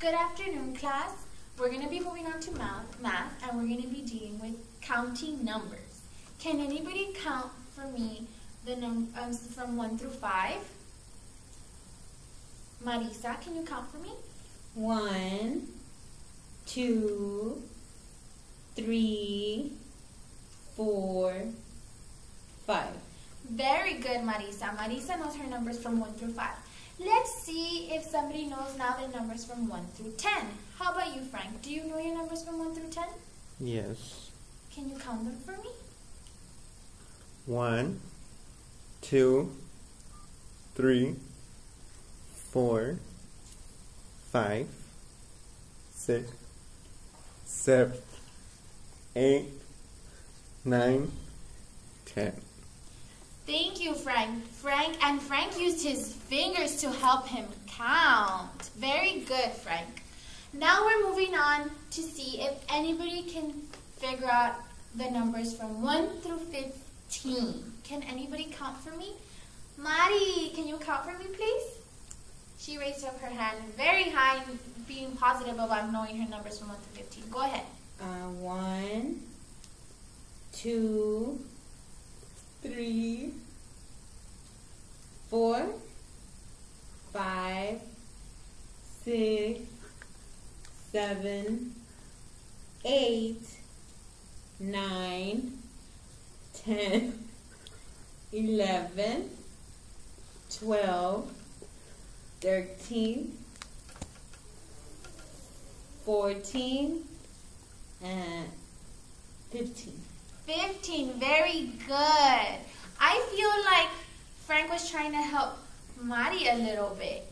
Good afternoon, class. We're going to be moving on to math, math, and we're going to be dealing with counting numbers. Can anybody count for me the num um, from 1 through 5? Marisa, can you count for me? One, two, three, four, five. Very good, Marisa. Marisa knows her numbers from 1 through 5. Let's see if somebody knows now the numbers from 1 through 10. How about you, Frank? Do you know your numbers from 1 through 10? Yes. Can you count them for me? One, two, three, four, five, six, seven, eight, nine, ten. Thank you, Frank. Frank and Frank used his fingers to help him count. Very good, Frank. Now we're moving on to see if anybody can figure out the numbers from 1 through 15. Can anybody count for me? Mari, can you count for me, please? She raised up her hand very high, being positive about knowing her numbers from 1 to 15. Go ahead. Uh, 1, 2, 3, six, seven, eight, nine, ten, eleven, twelve, thirteen, fourteen, and fifteen. 15, very good. I feel like Frank was trying to help Mari a little bit.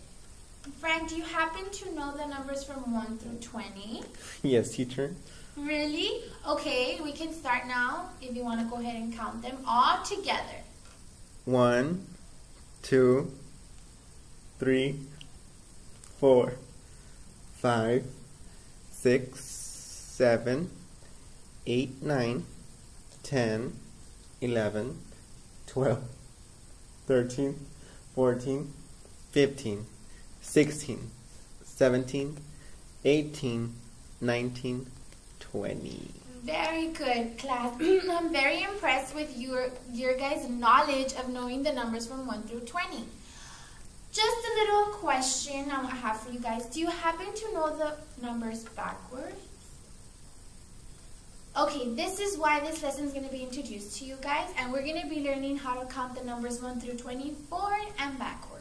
Frank, do you happen to know the numbers from 1 through 20? Yes, teacher. Really? Okay, we can start now if you want to go ahead and count them all together. One, two, three, four, five, six, seven, eight, nine, ten, eleven, twelve, thirteen, fourteen, fifteen, sixteen, seventeen, eighteen, nineteen, twenty. Very good, class. I'm very impressed with your, your guys' knowledge of knowing the numbers from 1 through 20. Just a little question I have for you guys. Do you happen to know the numbers backwards? Okay, this is why this lesson is going to be introduced to you guys, and we're going to be learning how to count the numbers 1 through 20 forward and backwards.